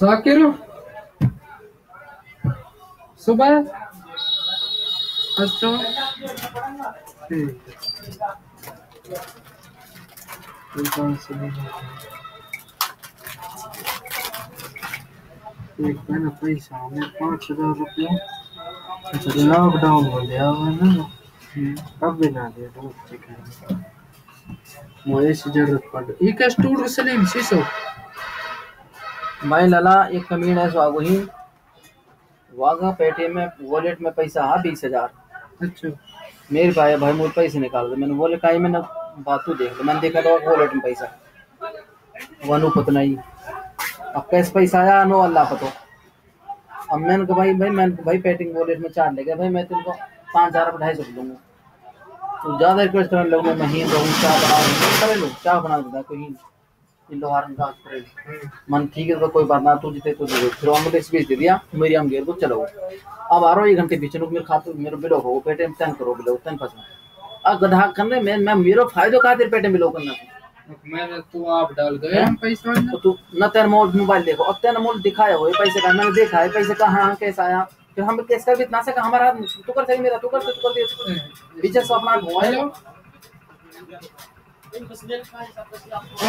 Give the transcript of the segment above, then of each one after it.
साकिर। सुबह। अच्छा। ठीक। है एक मैंने पैसा हमें पाँच हज़ार रुपया। अच्छा लॉकडाउन हो गया हुआ है ना। अब भी ना दे दो चिकन मुझे ज़रूरत पड़ क्या स्टूड सलीम शीशो। मैं लला एक कमीन है सो वही वागा पेटीएम में वॉलेट में पैसा हाँ बीस हज़ार। अच्छा। मेरे भाई भाई मुझे पैसे निकाल दे। मैंने बोले काई मैंने बातू देख लो। मैंने देखा तो वॉलेट में पैसा। वनु पतना ही अब कैसे पैसा आया? नो अल्लाह पतो। अब मैंने कहा भाई भाई मैंने भाई पेटिंग वॉलेट में चार ले गया भाई मैं तुमको पाँच हज़ार ढाई सौ दूँगा। तो ज़्यादा रिक्वेस्ट करने लगूँ मैं महीन रहूँ चाय बना दूँ करे लो बना दूँगा कोई का मन ठीक है तो कोई बात ना तू जिते तुझे फिर हमने इस बीच दे दिया मेरी हम गेर को चलो अब आ रहा हूँ एक घंटे पीछे मेरे खाते मेरे बिलो हो पेटे में तन करो बिलो तन फंसना। अब गधा करने में मैं मेरो फायदो खातिर पेटे बिलो करना मैंने तो आप डाल गए हम पैसा तो तू न तेरा मोल मोबाइल देखो। अब तेरा मोल दिखाया हो पैसे का मैंने देखा है पैसे का हाँ कैसा आया। फिर हम कैसे कर भी इतना से हमारा तू कर सही मेरा तू कर तू कर दे कर पीछे से अपना मोबाइल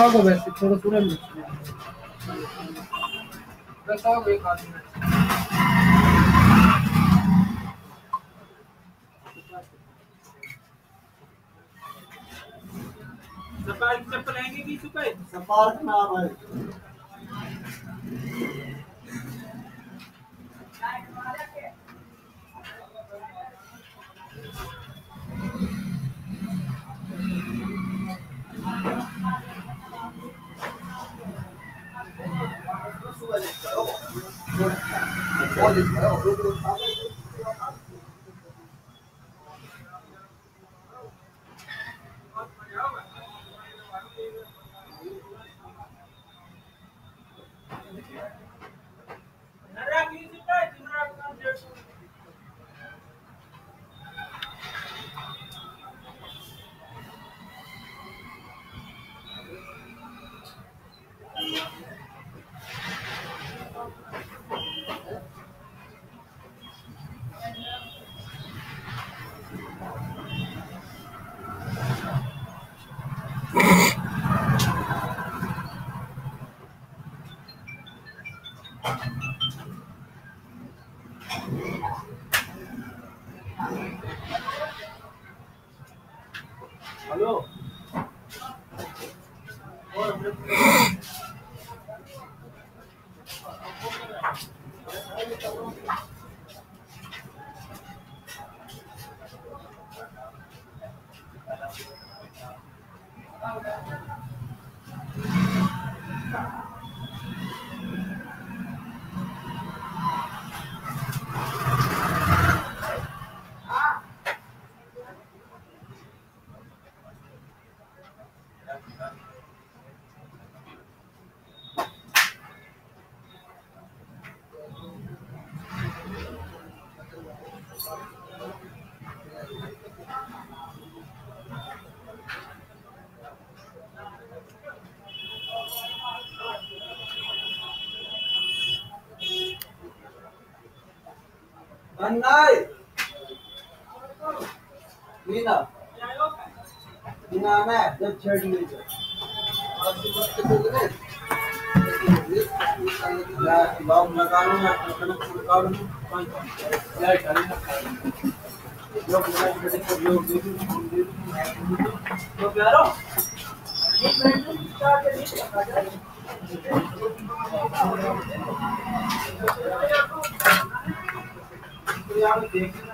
आओ वैसे थोड़ा पूरा थोड़ा बताओ एक आदमी सपार्क नाम है। हेलो अन्नाय मीना मीना ना जब छेड़ ली तो आप भी मत करो ना लॉक निकालो ना कनेक्ट निकालो क्या करें लोग लाइट बेटे सब लोग दे दो तो प्यारो एक मिनट चार के नीचे आ जाए तो यार देखना